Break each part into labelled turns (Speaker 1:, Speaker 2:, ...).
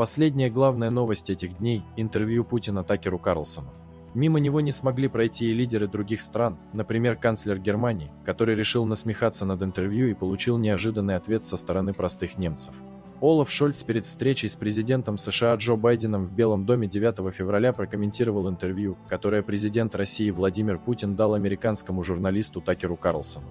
Speaker 1: Последняя главная новость этих дней – интервью Путина Такеру Карлсону. Мимо него не смогли пройти и лидеры других стран, например, канцлер Германии, который решил насмехаться над интервью и получил неожиданный ответ со стороны простых немцев. Олаф Шольц перед встречей с президентом США Джо Байденом в Белом доме 9 февраля прокомментировал интервью, которое президент России Владимир Путин дал американскому журналисту Такеру Карлсону.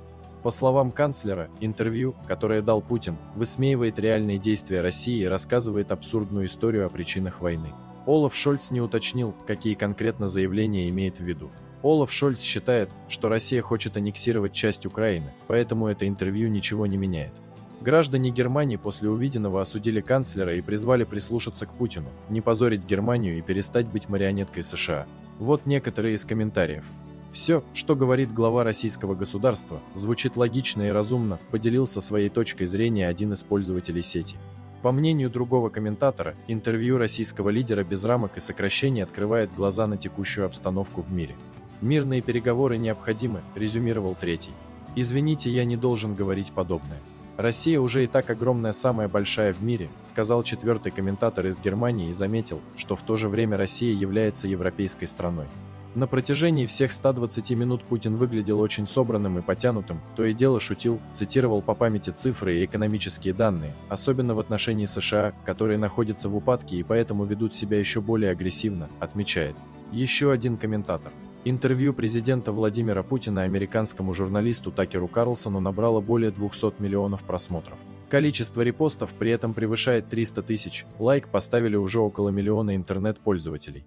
Speaker 1: По словам канцлера, интервью, которое дал Путин, высмеивает реальные действия России и рассказывает абсурдную историю о причинах войны. Олаф Шольц не уточнил, какие конкретно заявления имеет в виду. Олаф Шольц считает, что Россия хочет аннексировать часть Украины, поэтому это интервью ничего не меняет. Граждане Германии после увиденного осудили канцлера и призвали прислушаться к Путину, не позорить Германию и перестать быть марионеткой США. Вот некоторые из комментариев. Все, что говорит глава российского государства, звучит логично и разумно, поделился своей точкой зрения один из пользователей сети. По мнению другого комментатора, интервью российского лидера без рамок и сокращений открывает глаза на текущую обстановку в мире. «Мирные переговоры необходимы», – резюмировал третий. «Извините, я не должен говорить подобное. Россия уже и так огромная, самая большая в мире, сказал четвертый комментатор из Германии и заметил, что в то же время Россия является европейской страной. На протяжении всех 120 минут Путин выглядел очень собранным и потянутым, то и дело шутил, цитировал по памяти цифры и экономические данные, особенно в отношении США, которые находятся в упадке и поэтому ведут себя еще более агрессивно, отмечает. Еще один комментатор. Интервью президента Владимира Путина американскому журналисту Такеру Карлсону набрало более 200 миллионов просмотров. Количество репостов при этом превышает 300 тысяч, лайк поставили уже около миллиона интернет-пользователей.